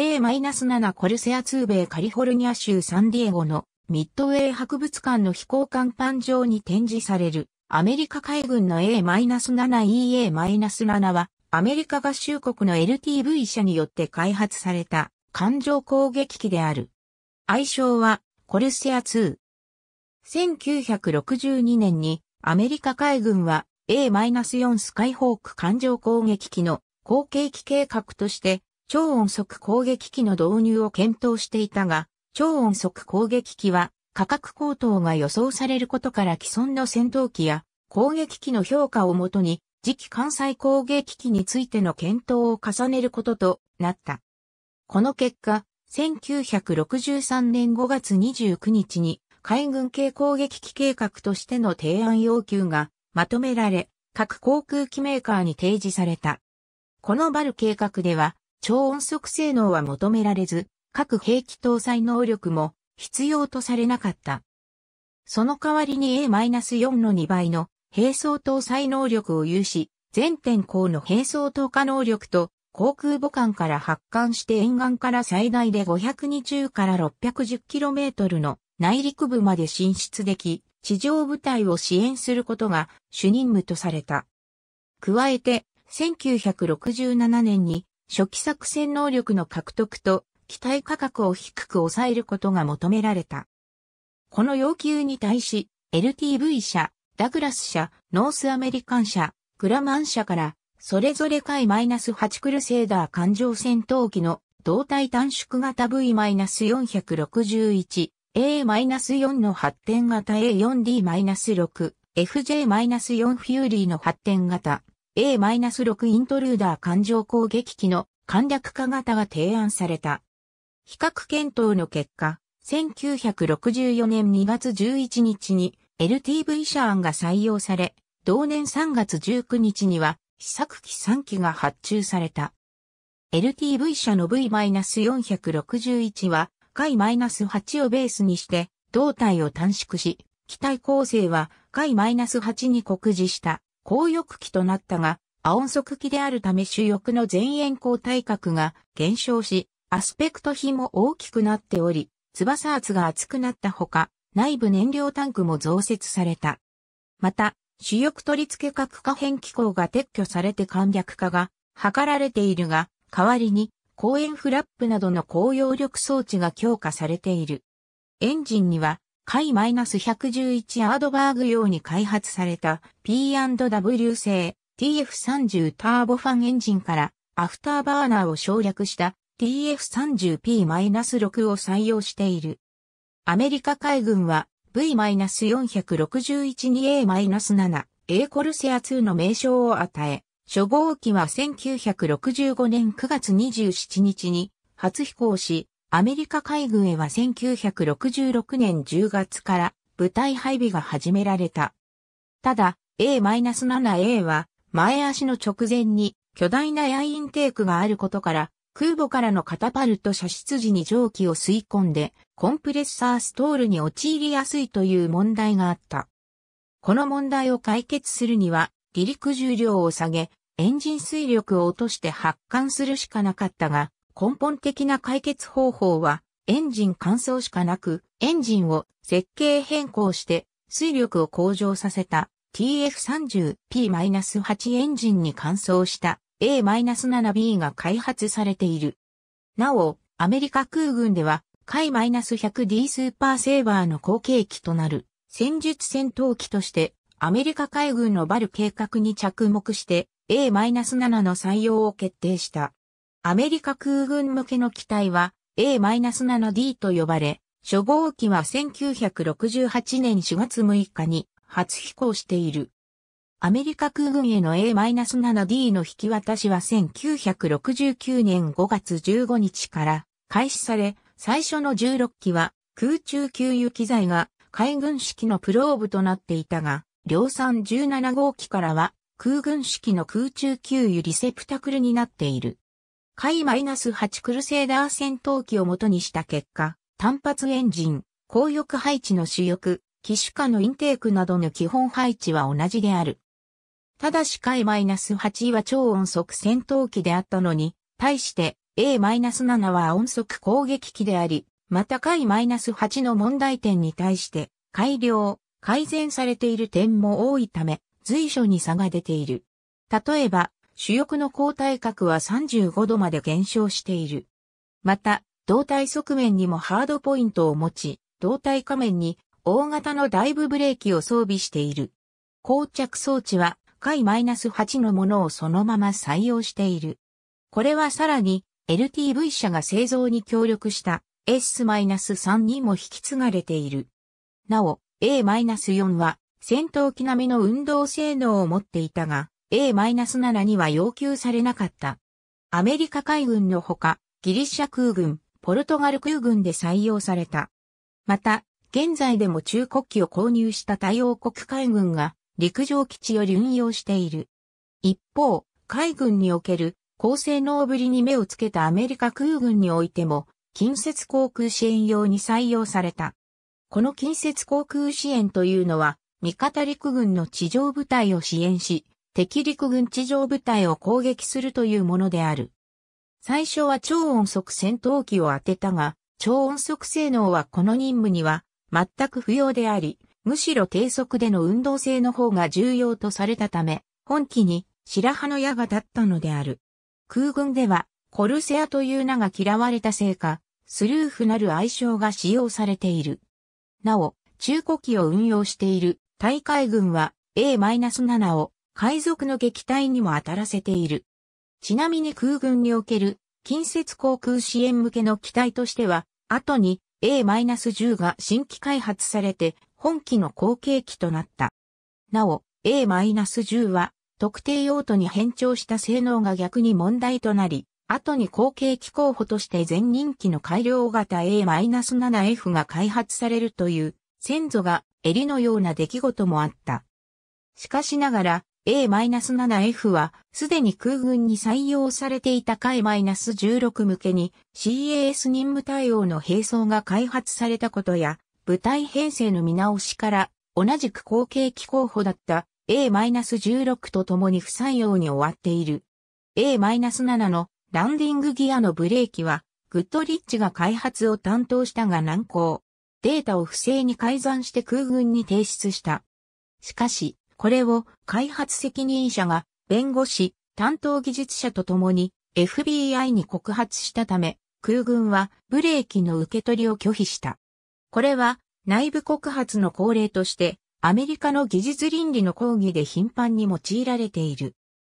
A-7 コルセア2米カリフォルニア州サンディエゴのミッドウェー博物館の飛行甲板上に展示されるアメリカ海軍の A-7EA-7 はアメリカ合衆国の LTV 社によって開発された艦上攻撃機である。愛称はコルセア2。1962年にアメリカ海軍は A-4 スカイホーク艦上攻撃機の後継機計画として超音速攻撃機の導入を検討していたが、超音速攻撃機は価格高騰が予想されることから既存の戦闘機や攻撃機の評価をもとに次期関西攻撃機についての検討を重ねることとなった。この結果、1963年5月29日に海軍系攻撃機計画としての提案要求がまとめられ、各航空機メーカーに提示された。このバル計画では、超音速性能は求められず、各兵器搭載能力も必要とされなかった。その代わりに A-4 の2倍の並走搭載能力を有し、全天候の並走投下能力と航空母艦から発艦して沿岸から最大で520から 610km の内陸部まで進出でき、地上部隊を支援することが主任務とされた。加えて、1967年に初期作戦能力の獲得と機体価格を低く抑えることが求められた。この要求に対し、LTV 社、ダグラス社、ノースアメリカン社、グラマン社から、それぞれ F-8 クルセーダー艦上戦闘機の胴体短縮型 V-461、A-4 の発展型 A4D-6、FJ-4 フューリーの発展型 A-6 イントルーダー艦上攻撃機の簡略化型が提案された。比較検討の結果、1964年2月11日に LTV 社案が採用され、同年3月19日には試作機3機が発注された。LTV 社の V-461 は、回 -8 をベースにして、胴体を短縮し、機体構成は回 -8 に酷似した高翼機となったが、青音速機であるため主翼の前縁高体格が減少し、アスペクト比も大きくなっており、翼圧が厚くなったほか、内部燃料タンクも増設された。また、主翼取り付け核可変機構が撤去されて簡略化が図られているが、代わりに、後円フラップなどの高揚力装置が強化されている。エンジンには、F-111 アードバーク用に開発された P&W 製 TF30 ターボファンエンジンからアフターバーナーを省略した TF30P-6 を採用している。アメリカ海軍は V-461 に A-7 A コルセア2の名称を与え、初号機は1965年9月27日に初飛行し、アメリカ海軍へは1966年10月から部隊配備が始められた。ただ、A-7A は前足の直前に巨大なエアインテークがあることから空母からのカタパルト射出時に蒸気を吸い込んで、コンプレッサーストールに陥りやすいという問題があった。この問題を解決するには、離陸重量を下げ、エンジン水力を落として発艦するしかなかったが、根本的な解決方法は、エンジン乾燥しかなく、エンジンを設計変更して水力を向上させた TF30P-8 エンジンに乾燥した A-7B が開発されている。なお、アメリカ空軍では、海 -100D スーパーセーバーの後継機となる戦術戦闘機として、アメリカ海軍のバル計画に着目して A-7 の採用を決定した。アメリカ空軍向けの機体は A-7D と呼ばれ、初号機は1968年4月6日に初飛行している。アメリカ空軍への A-7D の引き渡しは1969年5月15日から開始され、最初の16機は空中給油機材が海軍式のプローブとなっていたが、量産17号機からは空軍式の空中給油リセプタクルになっている。海 -8 クルセーダー戦闘機を元にした結果、単発エンジン、高翼配置の主翼、機種化のインテークなどの基本配置は同じである。ただし回 -8 は超音速戦闘機であったのに、対して A-7 は音速攻撃機であり、また回 -8 の問題点に対して改良、改善されている点も多いため、随所に差が出ている。例えば、主翼の交代角は35度まで減少している。また、胴体側面にもハードポイントを持ち、胴体仮面に大型のダイブブレーキを装備している。膠着装置は、回 -8 のものをそのまま採用している。これはさらに、LTV 社が製造に協力した S-3 にも引き継がれている。なお、A-4 は戦闘機並みの運動性能を持っていたが、A-7 には要求されなかった。アメリカ海軍のほか、ギリシャ空軍、ポルトガル空軍で採用された。また、現在でも中国機を購入した対応国海軍が陸上基地より運用している。一方、海軍における高性能ぶりに目をつけたアメリカ空軍においても、近接航空支援用に採用された。この近接航空支援というのは、味方陸軍の地上部隊を支援し、敵陸軍地上部隊を攻撃するというものである。最初は超音速戦闘機を当てたが、超音速性能はこの任務には全く不要であり、むしろ低速での運動性の方が重要とされたため、本機に白羽の矢が立ったのである。空軍では、コルセアという名が嫌われたせいか、スルーフなる愛称が使用されている。なお、中古機を運用している大海軍は A-7 を海賊の撃退にも当たらせている。ちなみに空軍における近接航空支援向けの機体としては、後に A-10 が新規開発されて本機の後継機となった。なお、A-10 は特定用途に変調した性能が逆に問題となり、後に後継機候補として全人気の改良型 A-7F が開発されるという先祖が襟のような出来事もあった。しかしながら、A-7F は、すでに空軍に採用されていた海 -16 向けに CAS 任務対応の並走が開発されたことや、部隊編成の見直しから、同じく後継機候補だった A-16 と共に不採用に終わっている。A-7 のランディングギアのブレーキは、グッドリッチが開発を担当したが難航。データを不正に改ざんして空軍に提出した。しかし、これを開発責任者が弁護士、担当技術者と共に FBI に告発したため、空軍はブレーキの受け取りを拒否した。これは内部告発の恒例としてアメリカの技術倫理の講義で頻繁に用いられている。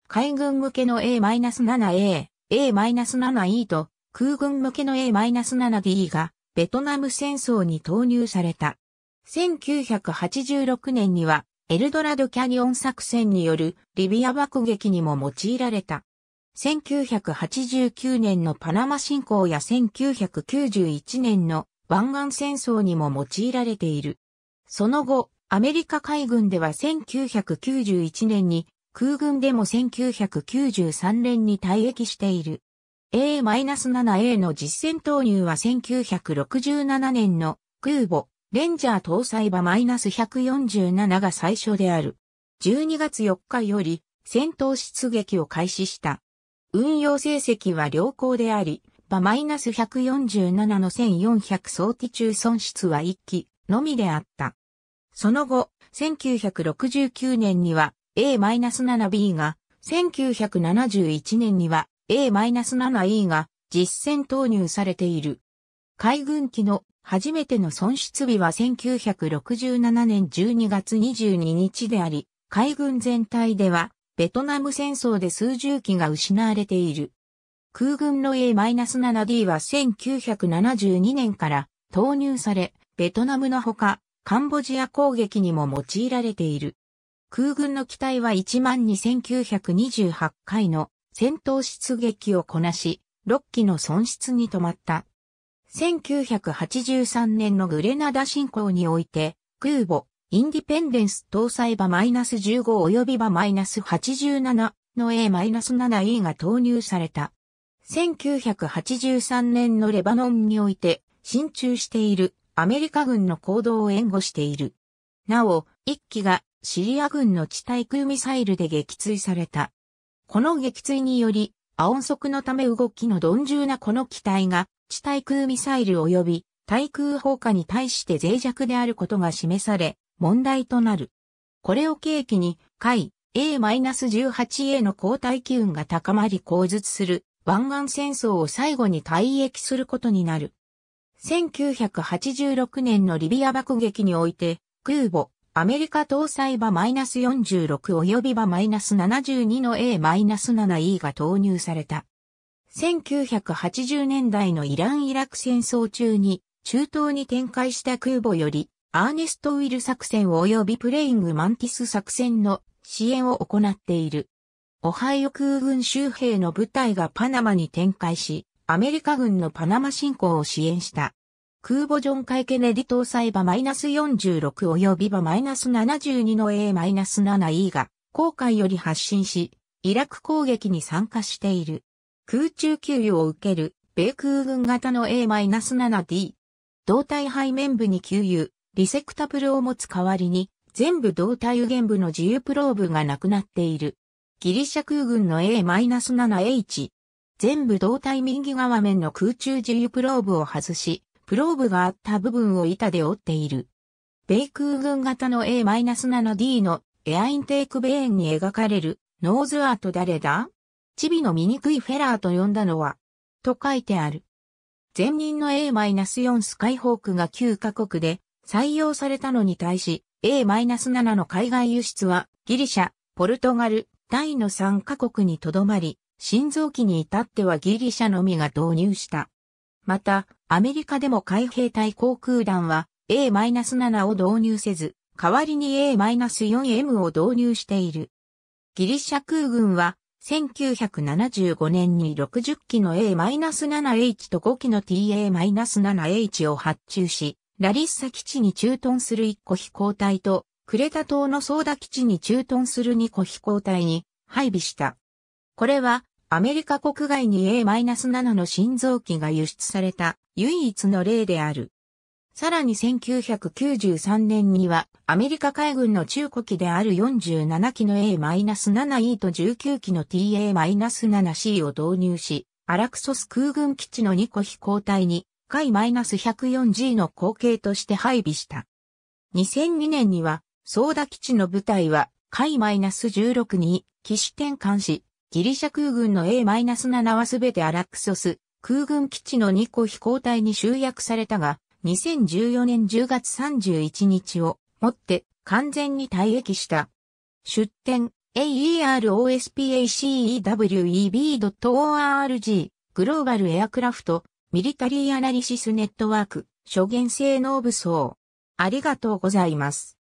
海軍向けの A-7A、A-7E と空軍向けの A-7D がベトナム戦争に投入された。1986年にはエルドラドキャニオン作戦によるリビア爆撃にも用いられた。1989年のパナマ侵攻や1991年の湾岸戦争にも用いられている。その後、アメリカ海軍では1991年に、空軍でも1993年に退役している。A-7A の実戦投入は1967年の空母レンジャー搭載馬 -147 が最初である。12月4日より戦闘出撃を開始した。運用成績は良好であり、馬 -147 の1400装置中損失は1機のみであった。その後、1969年には A-7B が、1971年には A-7E が実戦投入されている。海軍機の初めての損失日は1967年12月22日であり、海軍全体ではベトナム戦争で数十機が失われている。空軍の A-7D は1972年から投入され、ベトナムのほか、カンボジア攻撃にも用いられている。空軍の機体は12,928回の戦闘出撃をこなし、6機の損失に止まった。1983年のグレナダ侵攻において、空母、インディペンデンス搭載馬 -15 及び馬 -87 の A-7E が投入された。1983年のレバノンにおいて、進駐しているアメリカ軍の行動を援護している。なお、一機がシリア軍の地対空ミサイルで撃墜された。この撃墜により、ア音速のため動きの鈍重なこの機体が地対空ミサイル及び対空砲火に対して脆弱であることが示され、問題となる。これを契機に、海 A-18A の交代機運が高まり後述する湾岸戦争を最後に退役することになる。1986年のリビア爆撃において、空母、アメリカ搭載馬 -46 及び馬 -72 の A-7E が投入された。1980年代のイラン・イラク戦争中に中東に展開した空母よりアーネストウィル作戦及びプレイングマンティス作戦の支援を行っている。オハイオ空軍周兵の部隊がパナマに展開し、アメリカ軍のパナマ侵攻を支援した。空母ジョンカイケネディ搭載馬 -46 及び馬 -72 の A-7E が航海より発進し、イラク攻撃に参加している。空中給油を受ける米空軍型の A-7D。胴体背面部に給油、リセプタクルを持つ代わりに、前部胴体右舷部の受油プローブがなくなっている。ギリシャ空軍の A-7H。前部胴体右側面の空中受油プローブを外し、プローブがあった部分を板で覆っている。米空軍型の A-7D のエアインテークベーンに描かれるノーズアート誰だ？チビの醜いフェラーと呼んだのは、と書いてある。前任の A-4 スカイホークが9カ国で採用されたのに対し、A-7 の海外輸出はギリシャ、ポルトガル、タイの3カ国にとどまり、新造機に至ってはギリシャのみが導入した。また、アメリカでも海兵隊航空団は A-7 を導入せず、代わりに A-4M を導入している。ギリシャ空軍は1975年に60機の A-7H と5機の TA-7H を発注し、ラリッサ基地に駐屯する1個飛行隊と、クレタ島のソーダ基地に駐屯する2個飛行隊に配備した。これは、アメリカ国外に A-7 の新造機が輸出された唯一の例である。さらに1993年には、アメリカ海軍の中古機である47機の A-7E と19機の TA-7C を導入し、アラクソス空軍基地の2個飛行隊に回 -104G の後継として配備した。2002年には、ソーダ基地の部隊は、回 -16 に機種転換し、ギリシャ空軍の A-7 はすべてアラクソス空軍基地の2個飛行隊に集約されたが、2014年10月31日をもって完全に退役した。出展 AEROSPACEWEB.ORG グローバルエアクラフトミリタリーアナリシスネットワーク、諸元性能武装。ありがとうございます。